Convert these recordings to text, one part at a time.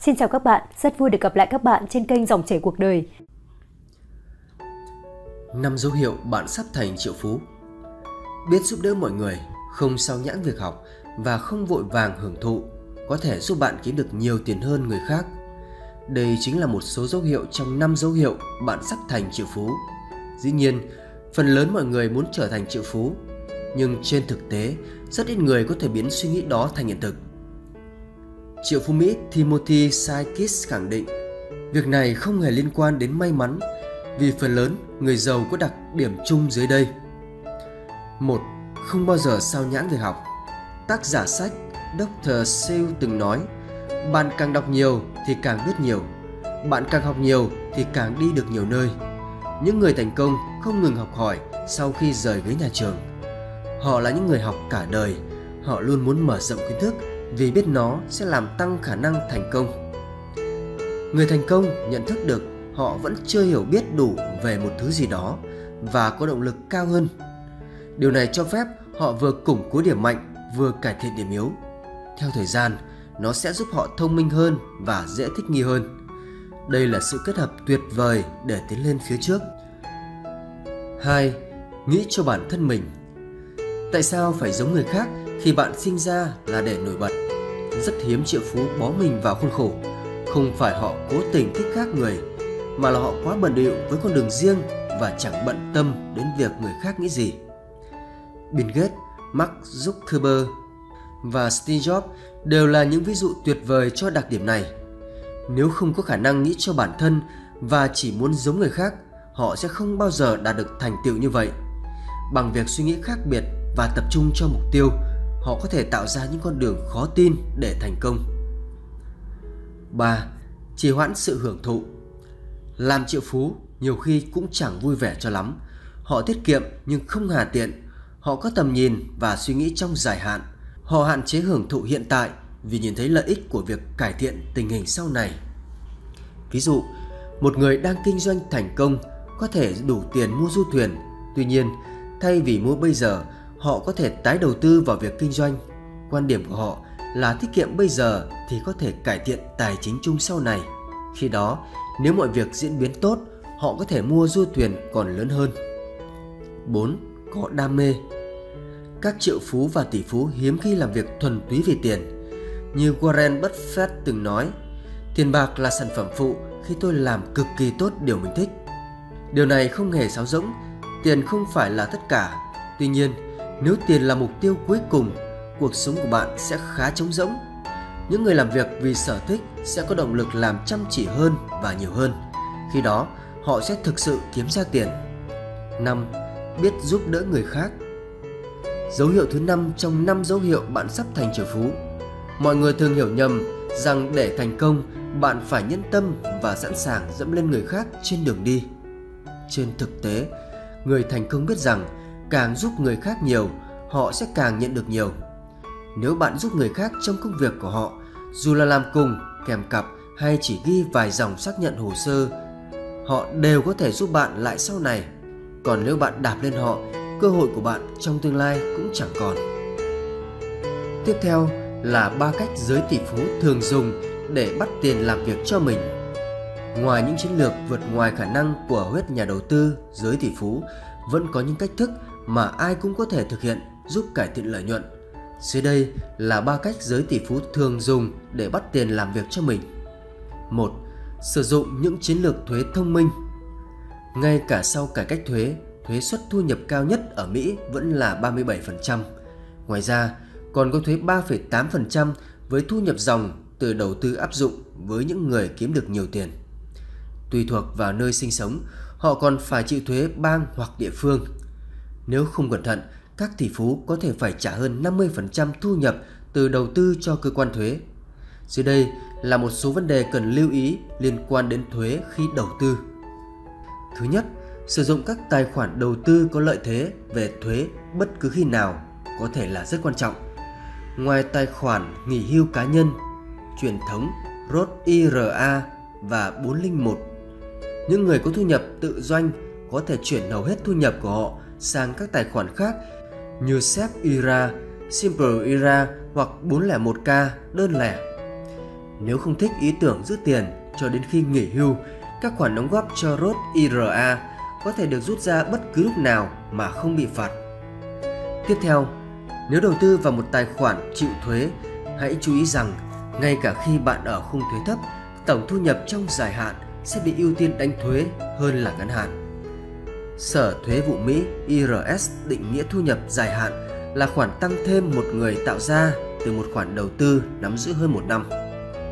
Xin chào các bạn, rất vui được gặp lại các bạn trên kênh Dòng chảy cuộc đời. Năm dấu hiệu bạn sắp thành triệu phú Biết giúp đỡ mọi người, không sao nhãn việc học và không vội vàng hưởng thụ có thể giúp bạn kiếm được nhiều tiền hơn người khác. Đây chính là một số dấu hiệu trong năm dấu hiệu bạn sắp thành triệu phú. Dĩ nhiên, phần lớn mọi người muốn trở thành triệu phú, nhưng trên thực tế, rất ít người có thể biến suy nghĩ đó thành hiện thực. Triệu phú Mỹ Timothy Sykes khẳng định, việc này không hề liên quan đến may mắn, vì phần lớn người giàu có đặc điểm chung dưới đây. một Không bao giờ sao nhãn việc học. Tác giả sách Dr. Seuss từng nói, bạn càng đọc nhiều thì càng biết nhiều, bạn càng học nhiều thì càng đi được nhiều nơi. Những người thành công không ngừng học hỏi sau khi rời ghế nhà trường. Họ là những người học cả đời, họ luôn muốn mở rộng kiến thức vì biết nó sẽ làm tăng khả năng thành công. Người thành công nhận thức được họ vẫn chưa hiểu biết đủ về một thứ gì đó và có động lực cao hơn. Điều này cho phép họ vừa củng cố điểm mạnh vừa cải thiện điểm yếu. Theo thời gian, nó sẽ giúp họ thông minh hơn và dễ thích nghi hơn. Đây là sự kết hợp tuyệt vời để tiến lên phía trước. 2. Nghĩ cho bản thân mình Tại sao phải giống người khác khi bạn sinh ra là để nổi bật? Rất hiếm triệu phú bó mình vào khuôn khổ. Không phải họ cố tình thích khác người, mà là họ quá bận điệu với con đường riêng và chẳng bận tâm đến việc người khác nghĩ gì. Bill Gates, Mark Zuckerberg và Steve Jobs đều là những ví dụ tuyệt vời cho đặc điểm này. Nếu không có khả năng nghĩ cho bản thân và chỉ muốn giống người khác, họ sẽ không bao giờ đạt được thành tựu như vậy. Bằng việc suy nghĩ khác biệt và tập trung cho mục tiêu, họ có thể tạo ra những con đường khó tin để thành công. 3. Trì hoãn sự hưởng thụ Làm triệu phú nhiều khi cũng chẳng vui vẻ cho lắm. Họ tiết kiệm nhưng không hà tiện. Họ có tầm nhìn và suy nghĩ trong dài hạn. Họ hạn chế hưởng thụ hiện tại vì nhìn thấy lợi ích của việc cải thiện tình hình sau này. Ví dụ, một người đang kinh doanh thành công có thể đủ tiền mua du thuyền, tuy nhiên, thay vì mua bây giờ, họ có thể tái đầu tư vào việc kinh doanh. Quan điểm của họ là tiết kiệm bây giờ thì có thể cải thiện tài chính chung sau này. Khi đó, nếu mọi việc diễn biến tốt, họ có thể mua du thuyền còn lớn hơn. 4. Có đam mê Các triệu phú và tỷ phú hiếm khi làm việc thuần túy vì tiền. Như Warren Buffett từng nói, tiền bạc là sản phẩm phụ khi tôi làm cực kỳ tốt điều mình thích. Điều này không hề sáo rỗng, tiền không phải là tất cả. Tuy nhiên, nếu tiền là mục tiêu cuối cùng, cuộc sống của bạn sẽ khá trống rỗng. Những người làm việc vì sở thích sẽ có động lực làm chăm chỉ hơn và nhiều hơn. Khi đó, họ sẽ thực sự kiếm ra tiền. 5. Biết giúp đỡ người khác Dấu hiệu thứ năm trong năm dấu hiệu bạn sắp thành triệu phú. Mọi người thường hiểu nhầm rằng để thành công, bạn phải nhân tâm và sẵn sàng dẫm lên người khác trên đường đi. Trên thực tế, người thành công biết rằng càng giúp người khác nhiều, họ sẽ càng nhận được nhiều. Nếu bạn giúp người khác trong công việc của họ, dù là làm cùng, kèm cặp hay chỉ ghi vài dòng xác nhận hồ sơ, họ đều có thể giúp bạn lại sau này. Còn nếu bạn đạp lên họ, cơ hội của bạn trong tương lai cũng chẳng còn. Tiếp theo là ba cách giới tỷ phú thường dùng để bắt tiền làm việc cho mình. Ngoài những chiến lược vượt ngoài khả năng của huyết nhà đầu tư, giới tỷ phú vẫn có những cách thức mà ai cũng có thể thực hiện giúp cải thiện lợi nhuận. Dưới đây là ba cách giới tỷ phú thường dùng để bắt tiền làm việc cho mình. 1. Sử dụng những chiến lược thuế thông minh. Ngay cả sau cải cách thuế, thuế suất thu nhập cao nhất ở Mỹ vẫn là 37%. Ngoài ra, còn có thuế 3,8% với thu nhập dòng từ đầu tư áp dụng với những người kiếm được nhiều tiền. Tùy thuộc vào nơi sinh sống, họ còn phải chịu thuế bang hoặc địa phương. Nếu không cẩn thận, các tỷ phú có thể phải trả hơn 50% thu nhập từ đầu tư cho cơ quan thuế. Dưới đây là một số vấn đề cần lưu ý liên quan đến thuế khi đầu tư. Thứ nhất, sử dụng các tài khoản đầu tư có lợi thế về thuế bất cứ khi nào có thể là rất quan trọng. Ngoài tài khoản nghỉ hưu cá nhân, truyền thống Roth IRA và 401, những người có thu nhập tự doanh có thể chuyển hầu hết thu nhập của họ sang các tài khoản khác như SEP IRA, Simple IRA hoặc 401k đơn lẻ. Nếu không thích ý tưởng giữ tiền cho đến khi nghỉ hưu, các khoản đóng góp cho Roth IRA có thể được rút ra bất cứ lúc nào mà không bị phạt. Tiếp theo, nếu đầu tư vào một tài khoản chịu thuế, hãy chú ý rằng ngay cả khi bạn ở khung thuế thấp, tổng thu nhập trong dài hạn sẽ bị ưu tiên đánh thuế hơn là ngắn hạn. Sở Thuế vụ Mỹ IRS định nghĩa thu nhập dài hạn là khoản tăng thêm một người tạo ra từ một khoản đầu tư nắm giữ hơn một năm.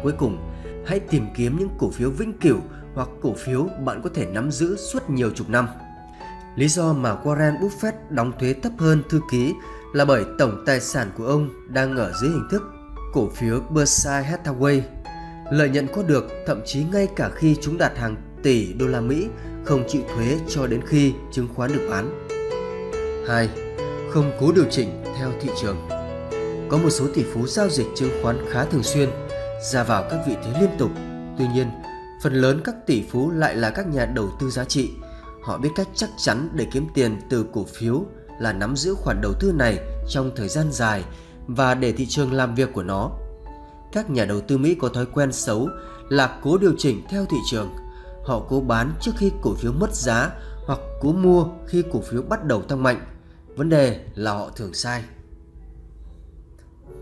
Cuối cùng, hãy tìm kiếm những cổ phiếu vĩnh cửu hoặc cổ phiếu bạn có thể nắm giữ suốt nhiều chục năm. Lý do mà Warren Buffett đóng thuế thấp hơn thư ký là bởi tổng tài sản của ông đang ở dưới hình thức cổ phiếu Berkshire Hathaway. Lợi nhuận có được thậm chí ngay cả khi chúng đạt hàng tỷ đô la Mỹ không chịu thuế cho đến khi chứng khoán được bán. 2. Không cố điều chỉnh theo thị trường. Có một số tỷ phú giao dịch chứng khoán khá thường xuyên, ra vào các vị thế liên tục. Tuy nhiên, phần lớn các tỷ phú lại là các nhà đầu tư giá trị. Họ biết cách chắc chắn để kiếm tiền từ cổ phiếu là nắm giữ khoản đầu tư này trong thời gian dài và để thị trường làm việc của nó. Các nhà đầu tư Mỹ có thói quen xấu là cố điều chỉnh theo thị trường. Họ cố bán trước khi cổ phiếu mất giá hoặc cố mua khi cổ phiếu bắt đầu tăng mạnh. Vấn đề là họ thường sai.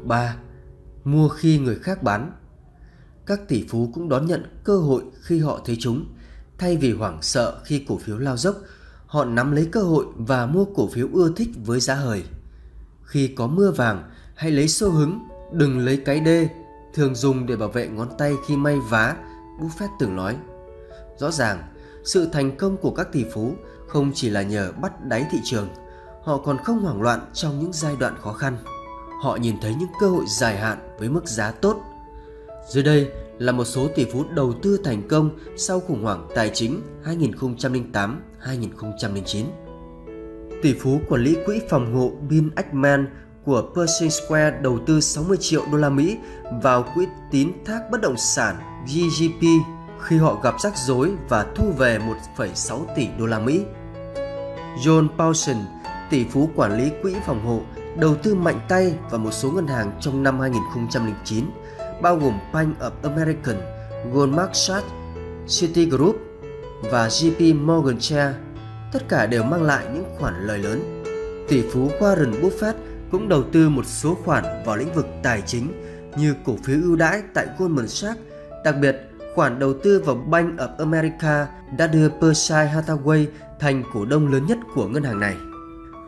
3. Mua khi người khác bán Các tỷ phú cũng đón nhận cơ hội khi họ thấy chúng. Thay vì hoảng sợ khi cổ phiếu lao dốc, họ nắm lấy cơ hội và mua cổ phiếu ưa thích với giá hời. Khi có mưa vàng, hãy lấy xô hứng, đừng lấy cái đê, thường dùng để bảo vệ ngón tay khi may vá, Buffett từng nói. Rõ ràng, sự thành công của các tỷ phú không chỉ là nhờ bắt đáy thị trường, họ còn không hoảng loạn trong những giai đoạn khó khăn. Họ nhìn thấy những cơ hội dài hạn với mức giá tốt. Dưới đây là một số tỷ phú đầu tư thành công sau khủng hoảng tài chính 2008-2009. Tỷ phú quản lý quỹ phòng hộ Bill Ackman của Pershing Square đầu tư 60 triệu đô la Mỹ vào quỹ tín thác bất động sản GGP khi họ gặp rắc rối và thu về 1,6 tỷ đô la Mỹ. John Paulson, tỷ phú quản lý quỹ phòng hộ, đầu tư mạnh tay vào một số ngân hàng trong năm 2009, bao gồm Bank of American, Goldman Sachs, Citigroup và JP Morgan Chase. Tất cả đều mang lại những khoản lời lớn. Tỷ phú Warren Buffett cũng đầu tư một số khoản vào lĩnh vực tài chính như cổ phiếu ưu đãi tại Goldman Sachs, đặc biệt khoản đầu tư vào Bank of America đã đưa Berkshire Hathaway thành cổ đông lớn nhất của ngân hàng này.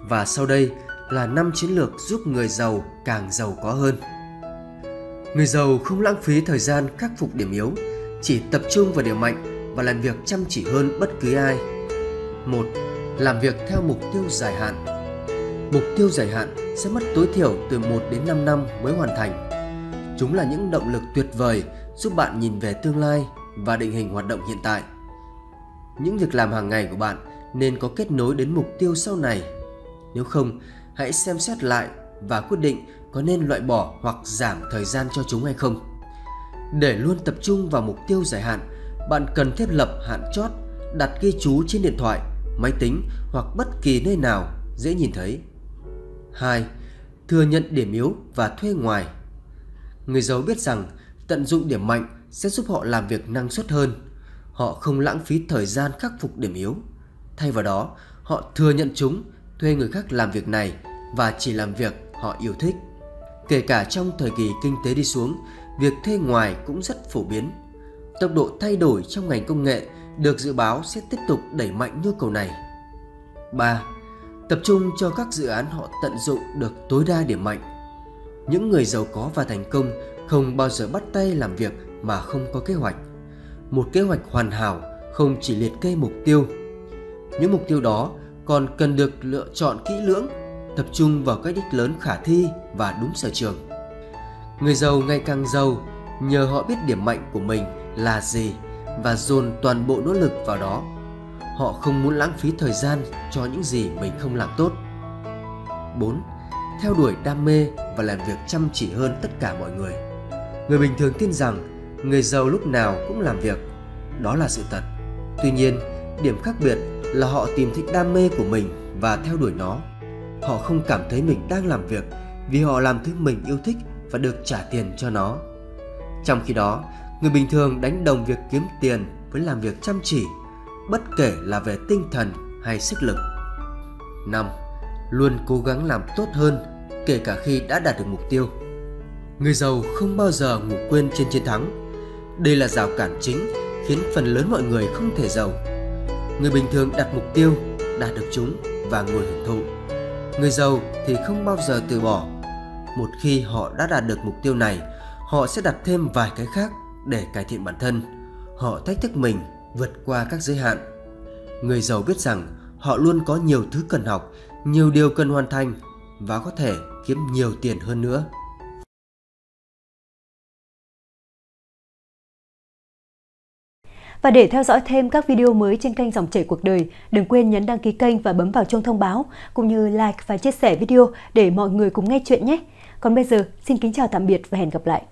Và sau đây là năm chiến lược giúp người giàu càng giàu có hơn. Người giàu không lãng phí thời gian khắc phục điểm yếu, chỉ tập trung vào điểm mạnh và làm việc chăm chỉ hơn bất cứ ai. 1. Làm việc theo mục tiêu dài hạn. Mục tiêu dài hạn sẽ mất tối thiểu từ 1 đến 5 năm mới hoàn thành. Chúng là những động lực tuyệt vời giúp bạn nhìn về tương lai và định hình hoạt động hiện tại. Những việc làm hàng ngày của bạn nên có kết nối đến mục tiêu sau này. Nếu không, hãy xem xét lại và quyết định có nên loại bỏ hoặc giảm thời gian cho chúng hay không. Để luôn tập trung vào mục tiêu dài hạn, bạn cần thiết lập hạn chót, đặt ghi chú trên điện thoại, máy tính hoặc bất kỳ nơi nào dễ nhìn thấy. 2. Thừa nhận điểm yếu và thuê ngoài. Người giàu biết rằng tận dụng điểm mạnh sẽ giúp họ làm việc năng suất hơn. Họ không lãng phí thời gian khắc phục điểm yếu. Thay vào đó, họ thừa nhận chúng, thuê người khác làm việc này và chỉ làm việc họ yêu thích. Kể cả trong thời kỳ kinh tế đi xuống, việc thuê ngoài cũng rất phổ biến. Tốc độ thay đổi trong ngành công nghệ được dự báo sẽ tiếp tục đẩy mạnh nhu cầu này. 3. Tập trung cho các dự án họ tận dụng được tối đa điểm mạnh. Những người giàu có và thành công không bao giờ bắt tay làm việc mà không có kế hoạch. Một kế hoạch hoàn hảo không chỉ liệt kê mục tiêu. Những mục tiêu đó còn cần được lựa chọn kỹ lưỡng, tập trung vào các đích lớn khả thi và đúng sở trường. Người giàu ngày càng giàu nhờ họ biết điểm mạnh của mình là gì và dồn toàn bộ nỗ lực vào đó. Họ không muốn lãng phí thời gian cho những gì mình không làm tốt. 4. Theo đuổi đam mê và làm việc chăm chỉ hơn tất cả mọi người. Người bình thường tin rằng người giàu lúc nào cũng làm việc. Đó là sự thật. Tuy nhiên, điểm khác biệt là họ tìm thích đam mê của mình và theo đuổi nó. Họ không cảm thấy mình đang làm việc vì họ làm thứ mình yêu thích và được trả tiền cho nó. Trong khi đó, người bình thường đánh đồng việc kiếm tiền với làm việc chăm chỉ, bất kể là về tinh thần hay sức lực. 5. Luôn cố gắng làm tốt hơn kể cả khi đã đạt được mục tiêu. Người giàu không bao giờ ngủ quên trên chiến thắng. Đây là rào cản chính khiến phần lớn mọi người không thể giàu. Người bình thường đặt mục tiêu, đạt được chúng và ngồi hưởng thụ. Người giàu thì không bao giờ từ bỏ. Một khi họ đã đạt được mục tiêu này, họ sẽ đặt thêm vài cái khác để cải thiện bản thân. Họ thách thức mình vượt qua các giới hạn. Người giàu biết rằng họ luôn có nhiều thứ cần học, nhiều điều cần hoàn thành và có thể kiếm nhiều tiền hơn nữa. Và để theo dõi thêm các video mới trên kênh Dòng chảy cuộc đời, đừng quên nhấn đăng ký kênh và bấm vào chuông thông báo, cũng như like và chia sẻ video để mọi người cùng nghe chuyện nhé. Còn bây giờ, xin kính chào tạm biệt và hẹn gặp lại.